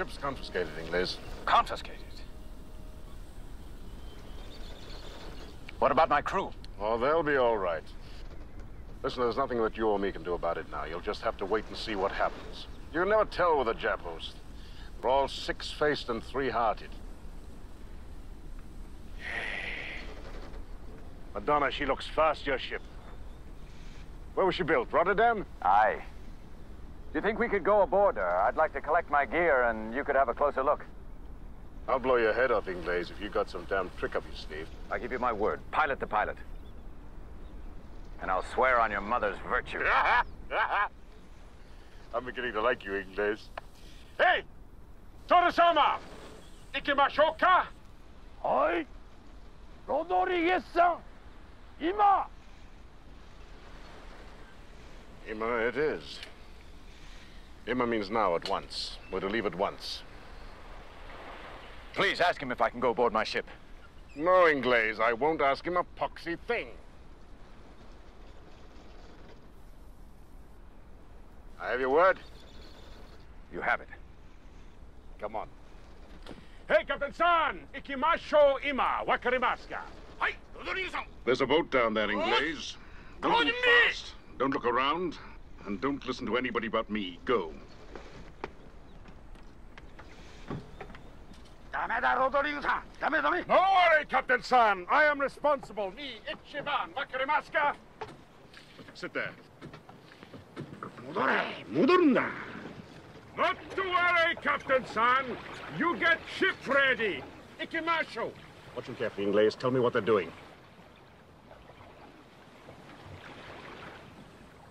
ship's confiscated, Ingles. Confiscated? What about my crew? Oh, they'll be all right. Listen, there's nothing that you or me can do about it now. You'll just have to wait and see what happens. You'll never tell with the Japos. They're all six-faced and three-hearted. Madonna, she looks fast, your ship. Where was she built? Rotterdam? Aye. Do you think we could go aboard her? I'd like to collect my gear and you could have a closer look. I'll blow your head off, Ingles, if you got some damn trick up your sleeve. I give you my word. Pilot the pilot. And I'll swear on your mother's virtue. I'm beginning to like you, Ingles. Hey! Torresama! Ikimashoka! Oi! Rodrigues-san! Ima! Ima it is. Ima means now, at once. We're to leave at once. Please ask him if I can go aboard my ship. No, Ingles, I won't ask him a poxy thing. I have your word? You have it. Come on. Hey, Captain San! Ikimasho ima, wakarimaska. Hai, Rodrigues-san! There's a boat down there, Ingles. Don't oh, Come move on, me! fast. Don't look around. And don't listen to anybody but me. Go. No worry, Captain San. I am responsible. Me, Ichiban Wakarimaska. Sit there. Not to worry, Captain San. You get ship ready. Ikimasho. Watch them carefully, Ingles. Tell me what they're doing.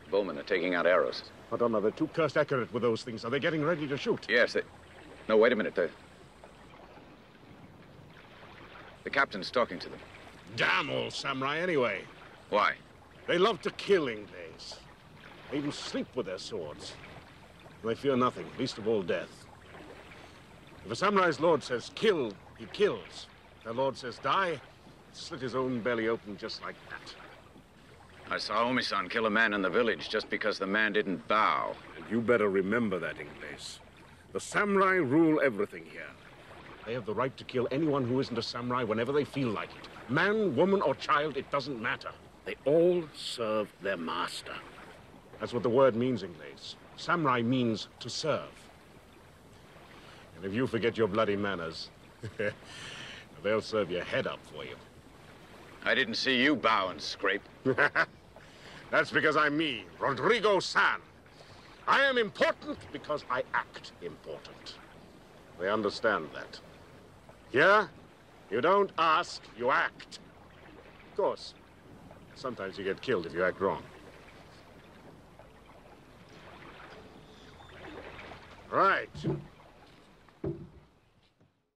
Bowmen are taking out arrows. Madonna, they're too cursed accurate with those things. Are they getting ready to shoot? Yes, they... No, wait a minute. The... The captain's talking to them. Damn all samurai anyway. Why? They love to kill Ingles. They even sleep with their swords. They fear nothing, least of all death. If a samurai's lord says kill, he kills. If their lord says die, slit his own belly open just like that. I saw Omi-san kill a man in the village just because the man didn't bow. And you better remember that, Ingles. The samurai rule everything here. They have the right to kill anyone who isn't a samurai whenever they feel like it. Man, woman, or child, it doesn't matter. They all serve their master. That's what the word means, Ingles. Samurai means to serve. And if you forget your bloody manners, they'll serve your head up for you. I didn't see you bow and scrape. That's because I'm me, Rodrigo San. I am important because I act important. They understand that. Yeah? You don't ask, you act. Of course, sometimes you get killed if you act wrong. Right.